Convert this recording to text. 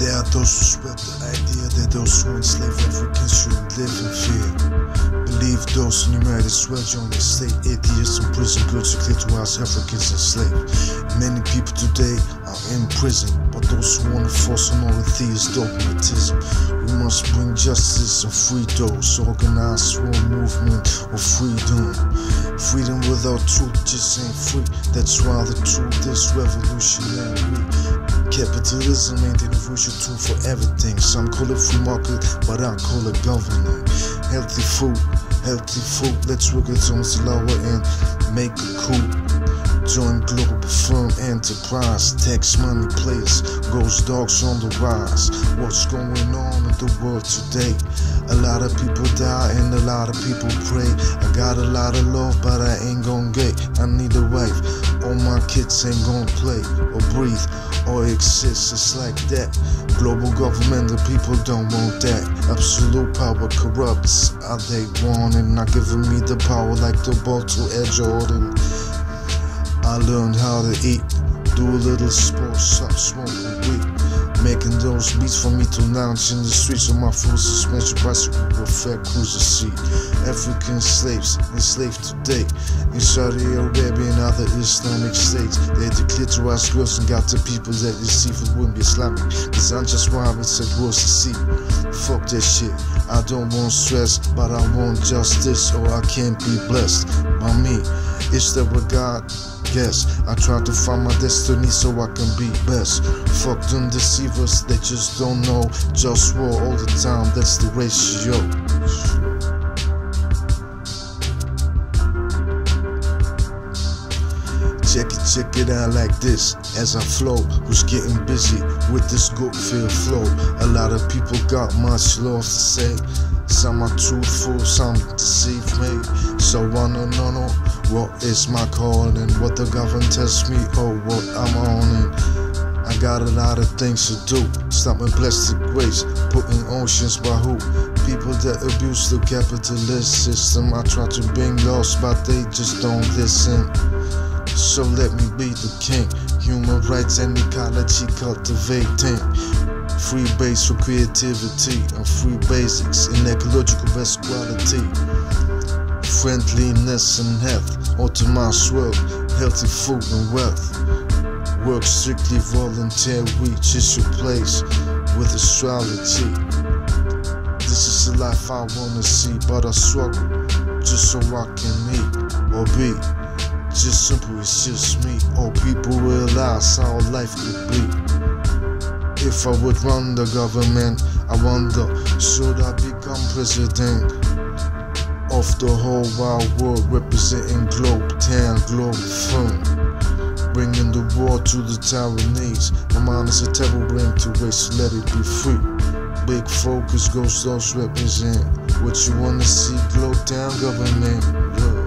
Spread the idea that those who enslave Africans shouldn't live in fear. Believe those enumerated swear join the state. Atheists in prison, good to clear to house Africans enslaved. Many people today are in prison, but those who want to force on all the theist dogmatism. We must bring justice and free those. Organize war movement of freedom. Freedom without truth just ain't free. That's why the truth is revolutionary. Capitalism ain't universal tool for everything. Some call it free market, but I call it governing. Healthy food, healthy food. Let's work it on the lower end. Make it cool. Join Globalfirm enterprise. Tax money players, Ghostdogz on the rise. What's going on in the world today? A lot of people die and a lot of people pray. I got a lot of love, but I ain't gon' get. I need a wife. All my kids ain't gon' play or breathe or exist. It's like that. Global government, the people don't want that. Absolute power corrupts. Are they wanting? Not giving me the power like the ball to Ed Jordan. I learned how to eat, do a little sports, stop smoking weed. Making those beats for me to lounge in the streets on my full suspension bicycle with fat cruiser seat. African slaves enslaved today in Saudi Arabia and other Islamic states. They declare to us girls and got the people that deceive it wouldn't be Islamic. Cause I'm just robbing said gross to see. Fuck that shit. I don't want stress, but I want justice or I can't be blessed by me. Is there a God? Yes, I try to find my destiny so I can be best. Fuck them deceivers, they just don't know. Just war all the time, that's the ratio. Check it, check it out like this as I flow. Who's getting busy with this good feel flow? A lot of people got much love to say. Some are truthful, some deceive me. So I don't know what is my calling, what the government tells me, or what I'm on. owning. I got a lot of things to do. Stopping plastic waste, putting oceans by who? People that abuse the capitalist system. I try to bring laws, but they just don't listen. So let me be the king. Human rights and ecology cultivating. Free base for creativity and free basics in ecological best quality. Friendliness and health, optimized world, healthy food and wealth. Work strictly voluntary, just your place with astrology. This is the life I wanna see, but I struggle just so I can eat or be. Just simple, it's just me. All people realize how life could be. If I would run the government, I wonder, should I become president of the whole wide world, representing Globe Town, Globe Firm, bringing the war to the Taiwanese. My mind is a terrible brain to waste, let it be free. Big focus goes those represent what you wanna see, Globe Town government. Look.